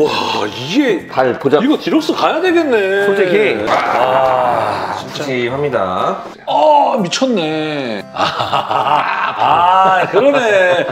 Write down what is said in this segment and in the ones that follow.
와 이게 발 보자. 이거 디럭스 가야 되겠네. 솔직히 아 진짜. 합니다. 아 미쳤네. 아, 아 그러네.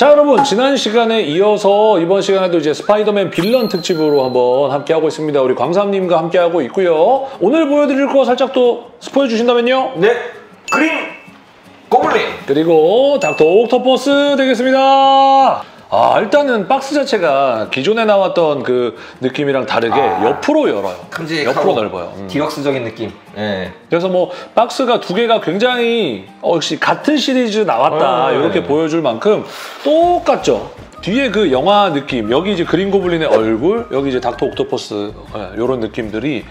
자 여러분 지난 시간에 이어서 이번 시간에도 이제 스파이더맨 빌런 특집으로 한번 함께 하고 있습니다. 우리 광삼님과 함께 하고 있고요. 오늘 보여드릴 거 살짝 또 스포해 주신다면요. 네, 그린 고블린. 그리고 닥터 옥토퍼스 되겠습니다. 아 일단은 박스 자체가 기존에 나왔던 그 느낌이랑 다르게 아. 옆으로 열어요. 큼직하고 옆으로 넓어요. 음. 디럭스적인 느낌. 예. 그래서 뭐 박스가 두 개가 굉장히 어, 역시 같은 시리즈 나왔다 어, 이렇게 네. 보여줄 만큼 똑같죠. 뒤에 그 영화 느낌 여기 이제 그린 고블린의 얼굴 여기 이제 닥터 옥토퍼스 이런 느낌들이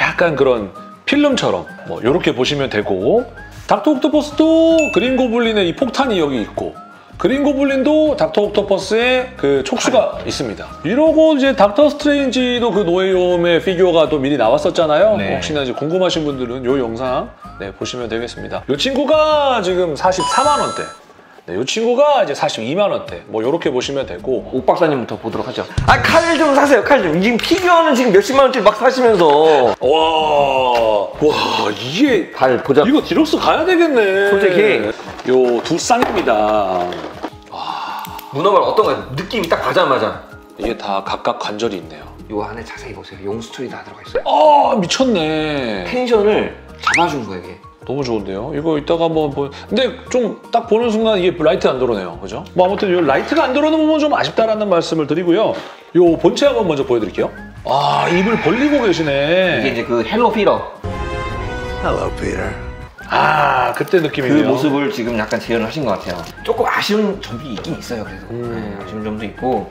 약간 그런 필름처럼 뭐 이렇게 보시면 되고 닥터 옥토퍼스도 그린 고블린의 이 폭탄이 여기 있고 그린 고블린도 닥터 옥토퍼스의 그 촉수가 있습니다. 이러고 이제 닥터 스트레인지도 그 노웨이홈의 피규어가 또 미리 나왔었잖아요. 네. 혹시나 이제 궁금하신 분들은 이 영상 네, 보시면 되겠습니다. 이 친구가 지금 44만 원대. 네, 이 친구가 이제 42만 원대. 뭐 이렇게 보시면 되고. 옥 박사님부터 보도록 하죠. 아, 칼 좀 사세요, 칼 좀. 지금 피규어는 지금 몇십만 원짜리 막 사시면서. 와, 와 이게 발 보자. 이거 디럭스 가야 되겠네. 솔직히. 요 두 쌍입니다. 문어발 어떤 거야? 느낌이 딱 까자마자. 이게 다 각각 관절이 있네요. 요 안에 자세히 보세요. 용수철이 다 들어가 있어요. 아 미쳤네. tension을 잡아준 거예요, 이게. 너무 좋은데요? 이거 이따가 한번 보. 근데 좀 딱 보는 순간 이게 light 안 들어오네요, 그죠? 뭐 아무튼 이 light가 안 들어오는 부분 좀 아쉽다라는 말씀을 드리고요. 요 본체 한번 먼저 보여드릴게요. 아 입을 벌리고 계시네. 이게 이제 그 Hello Peter. Hello, Peter. 아 그때 그 느낌이네요. 모습을 지금 약간 재현을 하신 것 같아요. 조금 아쉬운 점이 있긴 있어요, 그래도. 음. 네, 아쉬운 점도 있고.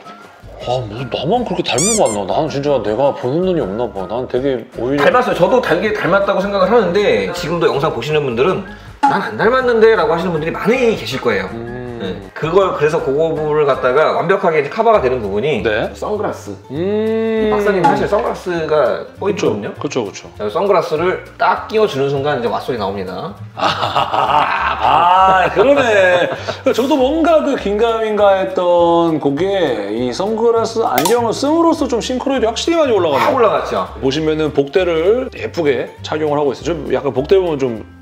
아 무슨 나만 그렇게 닮은 거 같나? 나는 진짜 내가 보는 눈이 없나 봐. 난 되게 오히려 닮았어요. 저도 되게 닮았다고 생각을 하는데 지금도 영상 보시는 분들은 난 안 닮았는데 라고 하시는 분들이 많이 계실 거예요. 음. 네. 그걸 그래서 그 부분을 갖다가 완벽하게 이제 커버가 되는 부분이 네. 선글라스. 음. 박사님 사실 선글라스가 포인트거든요. 그렇죠, 그렇죠. 자, 선글라스를 딱 끼워주는 순간 이제 왓소리 나옵니다. 아, 그러네. 저도 뭔가 그 긴가민가 했던 그게 이 선글라스 안경을 씀으로써 좀 싱크로율이 확실히 많이 확 올라가네요. 올라갔죠. 보시면은 복대를 예쁘게 착용을 하고 있어요. 좀 약간 복대 보면 좀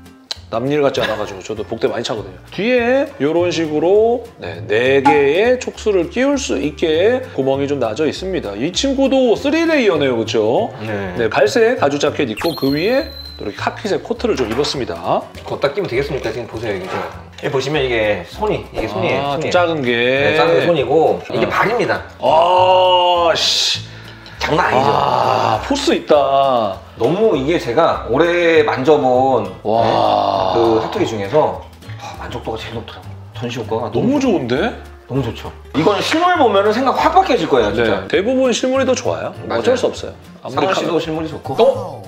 남일 같지 않아가지고 저도 복대 많이 차거든요. 뒤에 이런 식으로 네, 네 개의 촉수를 끼울 수 있게 구멍이 좀 나져 있습니다. 이 친구도 3레이어네요, 그렇죠? 네. 네, 갈색 가죽 자켓 입고 그 위에 또 이렇게 카키색 코트를 좀 입었습니다. 걷다 끼면 되겠습니까? 지금 보세요. 이게. 여기 보시면 이게 손이, 이게 손이에요. 아, 좀 손이에요. 작은 게. 네, 작은 게 손이고 이게 어. 발입니다. 아, 씨. 장난 아니죠. 아, 포스 있다. 너무 이게 제가 올해 만져본 와. 그 사투리 중에서 아, 만족도가 제일 높더라고요. 전시 효과가 너무, 너무 좋은데? 너무 좋죠. 이건 실물 보면은 생각 확 바뀌어질 거예요, 진짜. 네. 대부분 실물이 더 좋아요. 맞아요. 어쩔 수 없어요. 상원 씨도 실물이 좋고. 어?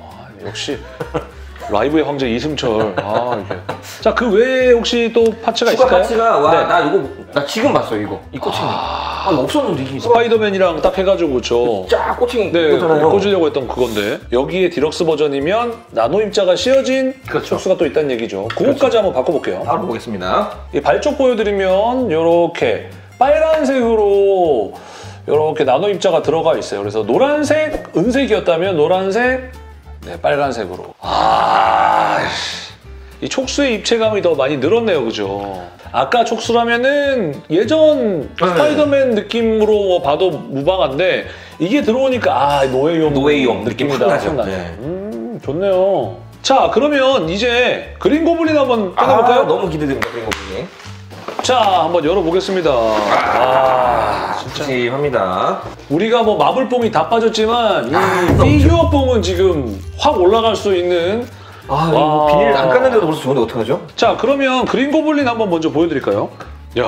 아, 역시 라이브의 황제 이승철. 아, 이게. 자, 그 외에 혹시 또 파츠가 추가 있을까요? parts가 와, 네. 나 이거 나 지금 봤어요, 이거. 이 꼬챙이. 아, 이거 없었는데 이게 스파이더맨이랑 딱 해가지고 그쵸. 쫙 꼬챙이 네, 이거잖아요. 꽂으려고 했던 그건데 여기에 디럭스 버전이면 나노 입자가 씌어진 그렇죠. 촉수가 또 있다는 얘기죠. 그것까지 한번 바꿔볼게요. 바로 보겠습니다. 이 발쪽 보여드리면 이렇게 빨간색으로 이렇게 나노 입자가 들어가 있어요. 그래서 노란색, 은색이었다면 노란색, 네 빨간색으로. 아, 씨. 이 촉수의 입체감이 더 많이 늘었네요, 그죠? 아까 촉수라면은 예전 스파이더맨 느낌으로 봐도 무방한데 이게 들어오니까 아 노웨이홈 노웨이홈 느낌 느낌이다. 확 나죠. 네. 음, 좋네요. 자, 그러면 이제 그린 고블린 한번 아, 꺼내볼까요? 너무 기대됩니다, 그린 고블린. 자, 한번 열어보겠습니다. 아, 진짜. 찜합니다. 우리가 뭐 마블뽕이 다 빠졌지만 아, 이 피규어뽕은 지금 확 올라갈 수 있는 아, 이거 와. 비닐 안 깠는데도 벌써 좋은데 어떡하죠? 자, 그러면 그린 고블린 한번 먼저 보여드릴까요? 야,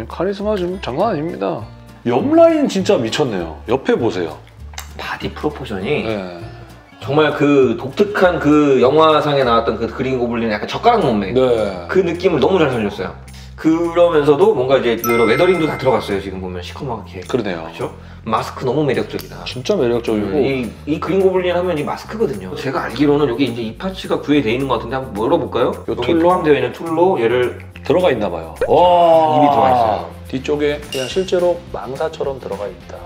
이 카리스마 좀 장난 아닙니다. 옆 라인 진짜 미쳤네요. 옆에 보세요. body proportion이 네. 정말 그 독특한 그 영화상에 나왔던 그 그린 고블린의 약간 젓가락 몸매 네. 그 느낌을 너무 잘 살렸어요. 그러면서도 뭔가 이제 여러 weathering도 다 들어갔어요. 지금 보면 시커멓게. 그러네요. 그렇죠? 마스크 너무 매력적이다. 진짜 매력적이고 이, 이 그린 고블린 하면 이 마스크거든요. 제가 알기로는 여기 이제 이 parts가 구비돼 있는 것 같은데 한번 뭐 열어볼까요? 요 여기 tool로? 포함되어 있는 tool로 얘를 들어가 있나 봐요. 와 입이 들어가 있어요. 뒤쪽에 그냥 실제로 망사처럼 들어가 있다.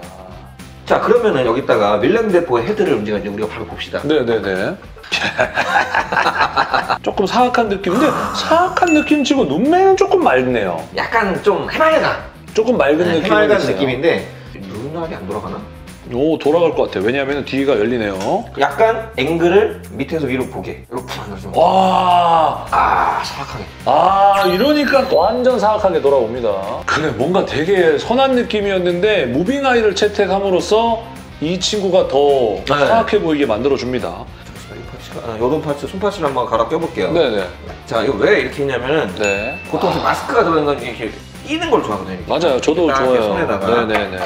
자 그러면은 여기다가 밀렌 대포의 헤드를 이제 우리가 바로 봅시다. 네네네. 조금 사악한 느낌. 근데 사악한 느낌 치고 눈매는 조금 맑네요. 약간 좀 해맑아. 조금 맑은 네, 느낌. 해맑은 느낌인데 눈알이 안 돌아가나? 오 돌아갈 것 같아. 왜냐하면 뒤가 열리네요. 약간 앵글을 밑에서 위로 보게 이렇게 만들어주면 와, 아 사악하게 아 이러니까 또 완전 사악하게 돌아옵니다. 그래 뭔가 되게 선한 느낌이었는데 moving eye를 채택함으로써 이 친구가 더 네. 사악해 보이게 만들어 줍니다. 잠시만 이 parts가 아, 요런 파츠 손parts를 한번 갈아 껴볼게요 네네. 자 이거 왜 이렇게 했냐면은 네. 보통 이렇게 마스크가 들어있는 건 이렇게 끼는 걸 좋아하거든요 이렇게. 맞아요. 저도 딱 좋아요. 손에다가 네네네.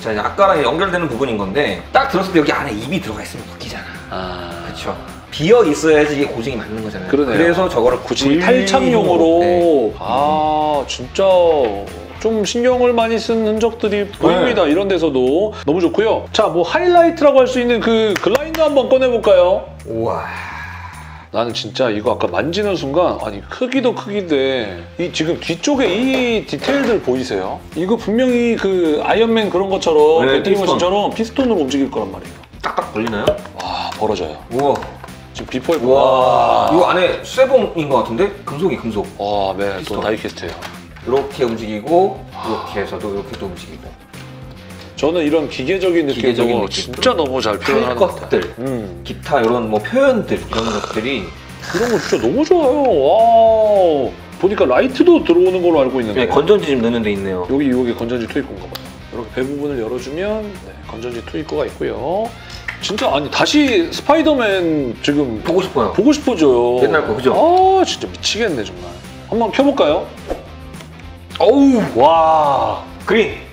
자 이제 아까랑 연결되는 부분인 건데 딱 들었을 때 여기 안에 입이 들어가 있으면 웃기잖아. 아. 그렇죠 비어 있어야지 이게 고증이 맞는 거잖아요. 그러네요. 래서 저거를 굳이 굴리는 탈착용으로. 네. 아 진짜 좀 신경을 많이 쓴 흔적들이 보입니다. 네. 이런 데서도. 너무 좋고요. 자 뭐 하이라이트라고 할 수 있는 그 글라인더 한번 꺼내볼까요? 우와 나는 진짜 이거 아까 만지는 순간 아니 크기도 크기인데 이 지금 뒤쪽에 이 디테일들 보이세요? 이거 분명히 그 아이언맨 그런 것처럼 네, 배터리 피스톤. 머신처럼 피스톤 으로 움직일 거란 말이에요. 딱딱 걸리나요? 와 벌어져요. 우와. 지금 비포 애프 와. 이거 안에 쇠봉인 것 같은데? 금속이 금속. 와네또 피스톤. die-cast예요. 이렇게 움직이고 이렇게 해서도 이렇게 또 움직이고 저는 이런 기계적인 느낌도 기계적인 느낌. 진짜 너무 잘할 표현하는 것 같아요. 것들 음, 기타 이런 뭐 표현들 이런 것들이 그런 거 진짜 너무 좋아요. 와 보니까 라이트도 들어오는 걸로 알고 있는데 네, 건전지 좀 넣는 데 있네요 여기 여기 건전지 투입구인가 봐요. 이렇게 배 부분을 열어주면 네, 건전지 투입구가 있고요. 진짜 아니 다시 스파이더맨 지금 보고 싶어요 보고 싶어져요. 옛날 거, 그죠? 아 진짜 미치겠네 정말. 한번 켜볼까요? 어우 와 green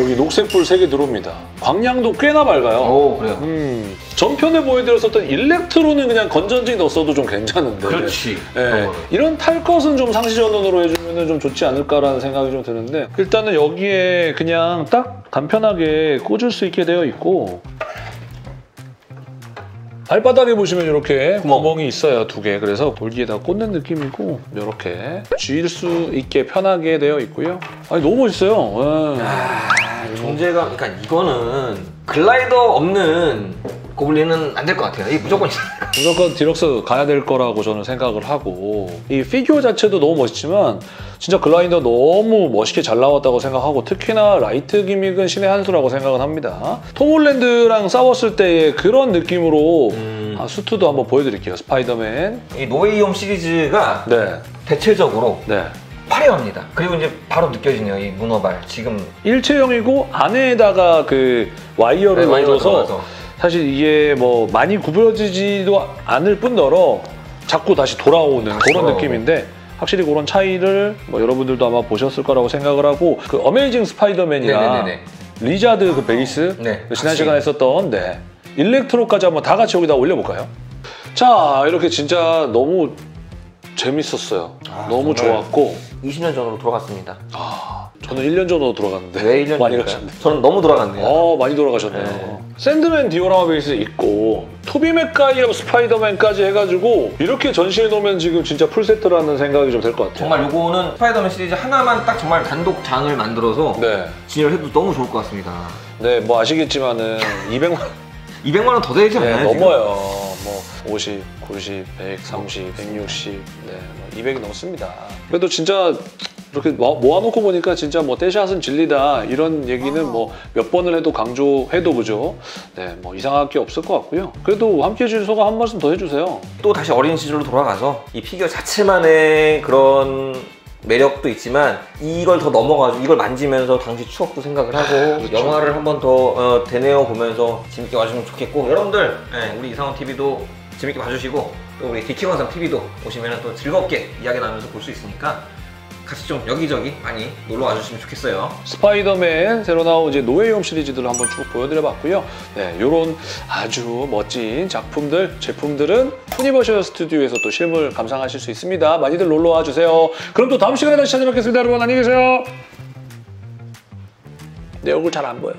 여기 녹색불 3개 들어옵니다. 광량도 꽤나 밝아요. 오 그래요 음, 전편에 보여드렸었던 일렉트로는 그냥 건전지 넣었어도 좀 괜찮은데. 그렇지 예. 이런 탈 것은 좀 상시 전원으로 해주면 좀 좋지 않을까라는 생각이 좀 드는데 일단은 여기에 그냥 딱 간편하게 꽂을 수 있게 되어 있고 발바닥에 보시면 이렇게 구멍. 구멍이 있어요 두 개 그래서 돌기에다 꽂는 느낌이고 이렇게 쥐일 수 있게 편하게 되어 있고요 아니 너무 멋있어요 예. 아, 존재감 그러니까 이거는 글라이더 없는 고블린은 안 될 것 같아요 이 무조건 무조건 디럭스 가야 될 거라고 저는 생각을 하고 이 피규어 자체도 너무 멋있지만 진짜 글라이더 너무 멋있게 잘 나왔다고 생각하고 특히나 라이트 gimmick은 신의 한 수라고 생각은 합니다. 톰 홀랜드랑 싸웠을 때의 그런 느낌으로 음. 아, 수트도 한번 보여드릴게요. 스파이더맨. 이 노웨이홈 시리즈가 네, 대체적으로 네. 화려합니다. 그리고 이제 바로 느껴지네요. 이 문어발. 지금 일체형이고 안에다가 그 와이어를 네, 와이어가 넣어서 들어가서. 사실 이게 뭐 많이 구부러지지도 않을 뿐더러 자꾸 다시 돌아오는 그런 돌아오고. 느낌인데 확실히 그런 차이를 뭐 여러분들도 아마 보셨을 거라고 생각을 하고 그 어메이징 스파이더맨이랑 네네네네. 리자드 그 베이스 네, 그 지난 같이. 시간에 했었던 네 일렉트로까지 한번 다 같이 여기다 올려볼까요? 자 이렇게 진짜 너무 재밌었어요. 아, 너무 정말. 좋았고 20년 전으로 돌아갔습니다. 아 저는 1년 전으로 돌아갔는데 왜 1년 많이? 가셨네. 저는 너무 돌아갔네요. 어 많이 돌아가셨네요. 네. 샌드맨 디오라마 베이스 있고 토비 맥과이어하고 스파이더맨까지 해가지고 이렇게 전시해 놓으면 지금 진짜 풀세트라는 생각이 좀 될 것 같아요. 정말 요거는 스파이더맨 시리즈 하나만 딱 정말 단독 장을 만들어서 네. 진열을 해도 너무 좋을 것 같습니다. 네, 뭐 아시겠지만은 200만 200만 원 더 되지 네, 않나요? 지금? 넘어요. 뭐 50, 90, 130, 160, 네, 뭐 200이 넘습니다. 그래도 진짜 이렇게 모- 모아놓고 보니까 진짜 뭐 떼샷은 진리다 이런 얘기는 뭐 몇 번을 해도 강조해도 그죠? 네, 뭐 이상할 게 없을 것 같고요. 그래도 함께 해주신 소감 한 말씀 더 해주세요. 또 다시 어린 시절로 돌아가서 이 피규어 자체만의 그런 매력도 있지만 이걸 더 넘어가지고 이걸 만지면서 당시 추억도 생각을 하고 그렇죠. 영화를 한 번 더 어, 되뇌어 보면서 재밌게 봐주시면 좋겠고 여러분들 예, 우리 이상원 TV도 재밌게 봐주시고 또 우리 DK광삼 TV도 오시면 또 즐겁게 이야기 나누면서 볼 수 있으니까 같이 좀 여기저기 많이 놀러 와주시면 좋겠어요. 스파이더맨 새로 나온 이제 노웨이홈 시리즈들을 한번 쭉 보여드려봤고요. 네, 이런 아주 멋진 작품들, 제품들은 유니버셜 스튜디오에서 또 실물 감상하실 수 있습니다. 많이들 놀러 와주세요. 그럼 또 다음 시간에 다시 찾아뵙겠습니다. 여러분 안녕히 계세요. 내 얼굴 잘 안 보여.